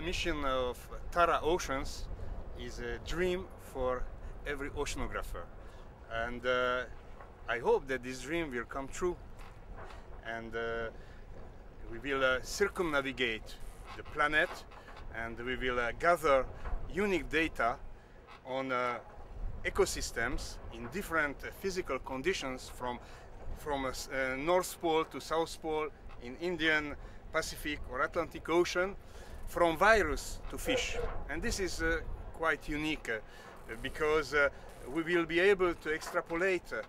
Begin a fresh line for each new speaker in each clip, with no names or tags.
the mission of Tara Oceans is a dream for every oceanographer. And uh, I hope that this dream will come true. And uh, we will uh, circumnavigate the planet and we will uh, gather unique data on uh, ecosystems in different uh, physical conditions from, from North Pole to South Pole in Indian, Pacific or Atlantic Ocean from virus to fish. And this is uh, quite unique uh, because uh, we will be able to extrapolate uh,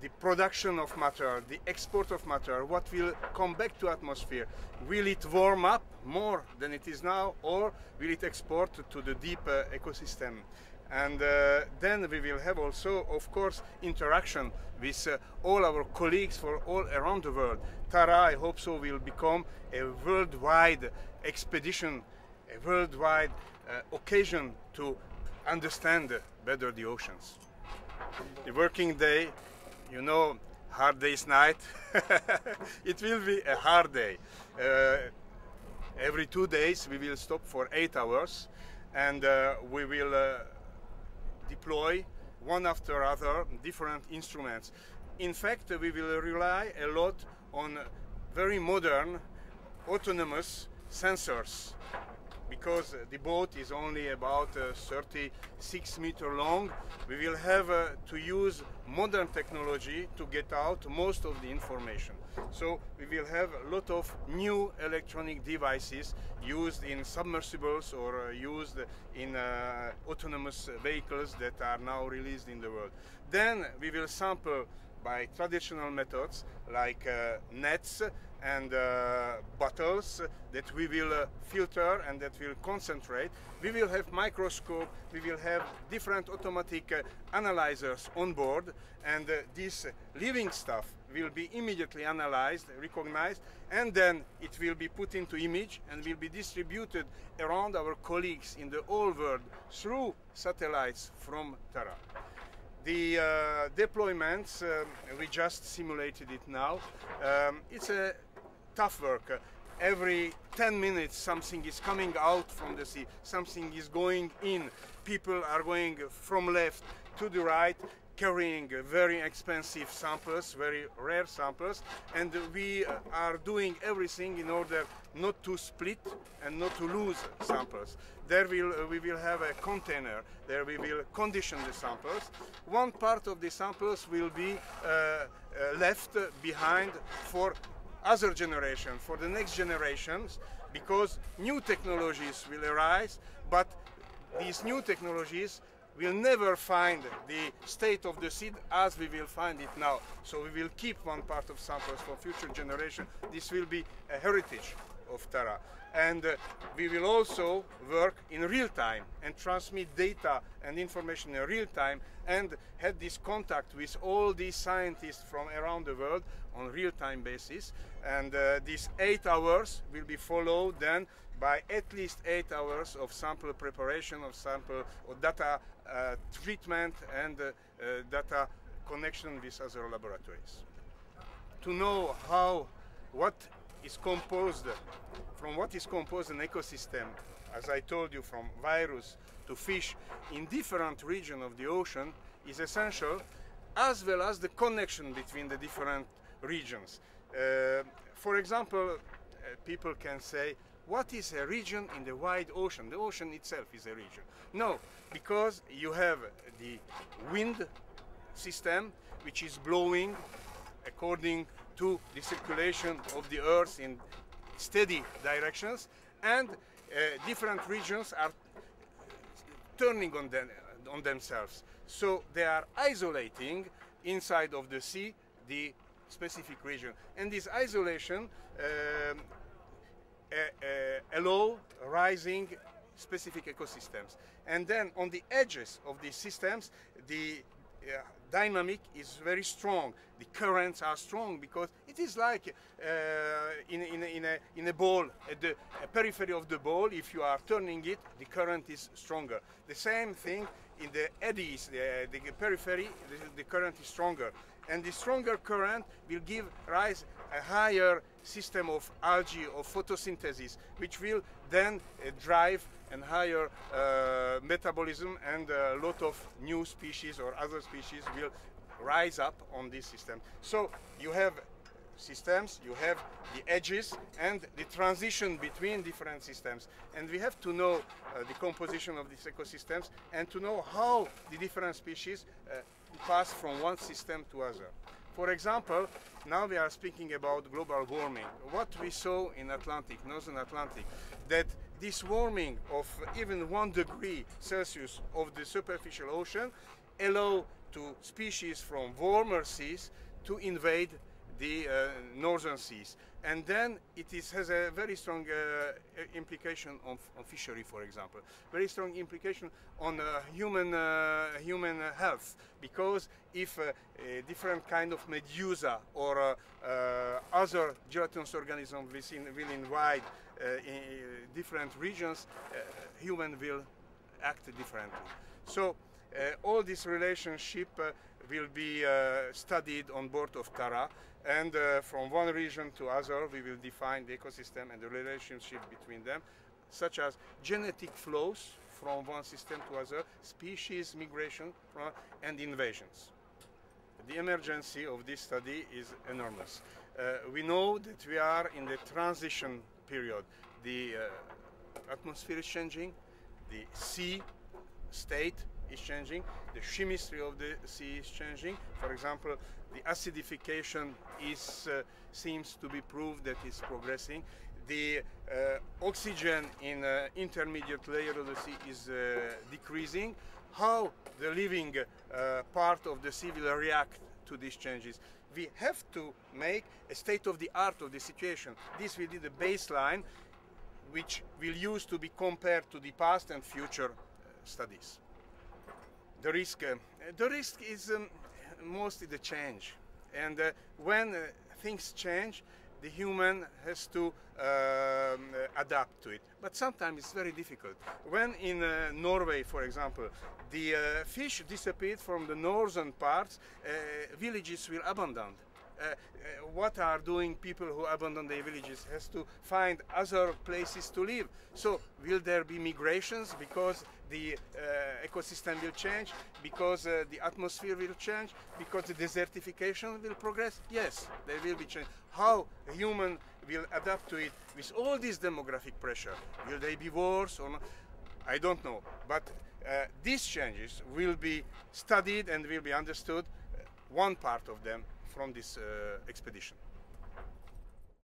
the production of matter, the export of matter, what will come back to atmosphere. Will it warm up more than it is now or will it export to the deep uh, ecosystem? And uh, then we will have also of course interaction with uh, all our colleagues for all around the world. Tara i hope so will become a worldwide expedition a worldwide uh, occasion to understand better the oceans. The working day you know hard day's night. It will be a hard day. Uh, every two days we will stop for eight hours and uh, we will uh, deploy one after other different instruments. In fact, we will rely a lot on very modern autonomous sensors because the boat is only about uh, 36 meter long, we will have uh, to use modern technology to get out most of the information. So we will have a lot of new electronic devices used in submersibles or uh, used in uh, autonomous vehicles that are now released in the world. Then we will sample by traditional methods like uh, nets and uh, bottles that we will uh, filter and that will concentrate. We will have microscope, we will have different automatic uh, analyzers on board and uh, this living stuff will be immediately analyzed, recognized and then it will be put into image and will be distributed around our colleagues in the whole world through satellites from Tara. The uh, deployments, uh, we just simulated it now. Um, it's a tough work. Every 10 minutes something is coming out from the sea, something is going in. People are going from left to the right, carrying very expensive samples, very rare samples, and we are doing everything in order not to split and not to lose samples. There will, we will have a container, there we will condition the samples. One part of the samples will be uh, uh, left behind for other generation, for the next generations, because new technologies will arise, but these new technologies will never find the state of the seed as we will find it now. So we will keep one part of samples for future generation. This will be a heritage of Tara and uh, we will also work in real time and transmit data and information in real time and have this contact with all these scientists from around the world on real time basis and uh, these eight hours will be followed then by at least eight hours of sample preparation of sample or data uh, treatment and uh, uh, data connection with other laboratories to know how what is composed from what is composed an ecosystem, as I told you, from virus to fish in different regions of the ocean is essential, as well as the connection between the different regions. Uh, for example, uh, people can say, what is a region in the wide ocean? The ocean itself is a region. No, because you have the wind system, which is blowing according to the circulation of the Earth in steady directions, and uh, different regions are turning on, them, on themselves. So they are isolating inside of the sea the specific region. And this isolation um, allow rising specific ecosystems. And then on the edges of these systems, the uh, dynamic is very strong. The currents are strong because it is like uh, in, in, in, a, in a ball, at the periphery of the ball, if you are turning it, the current is stronger. The same thing in the eddies, the, the periphery, the, the current is stronger. And the stronger current will give rise a higher system of algae or photosynthesis, which will then uh, drive a higher uh, metabolism and a lot of new species or other species will rise up on this system. So you have systems, you have the edges and the transition between different systems. And we have to know uh, the composition of these ecosystems and to know how the different species uh, pass from one system to other. For example, now we are speaking about global warming. What we saw in Atlantic, Northern Atlantic, that this warming of even one degree Celsius of the superficial ocean allow to species from warmer seas to invade the uh, northern seas. And then it is, has a very strong uh, implication on, on, fishery, for example. Very strong implication on uh, human, uh, human health, because if a different kind of medusa or uh, uh, other gelatinous organism within, will invade in different regions, human will act differently. So all this relationship will be studied on board of Tara and uh, from one region to other, we will define the ecosystem and the relationship between them, such as genetic flows from one system to other, species migration, from, and invasions. The emergency of this study is enormous. Uh, we know that we are in the transition period. The uh, atmosphere is changing, the sea state is changing, the chemistry of the sea is changing. For example, the acidification is, uh, seems to be proved that it's progressing. The uh, oxygen in uh, intermediate layer of the sea is uh, decreasing. How the living uh, part of the sea will react to these changes? We have to make a state of the art of the situation. This will be the baseline which will use to be compared to the past and future uh, studies. The risk, the risk is um, mostly the change. And uh, when uh, things change, the human has to um, adapt to it. But sometimes it's very difficult. When in uh, Norway, for example, the uh, fish disappeared from the northern parts, uh, villages will abandon. Uh, uh, what are doing people who abandon their villages has to find other places to live. So will there be migrations because the uh, ecosystem will change, because the atmosphere will change, because the desertification will progress? Yes, there will be change. How human will adapt to it with all this demographic pressure? Will they be worse or not? I don't know. But uh, these changes will be studied and will be understood, one part of them from this uh, expedition.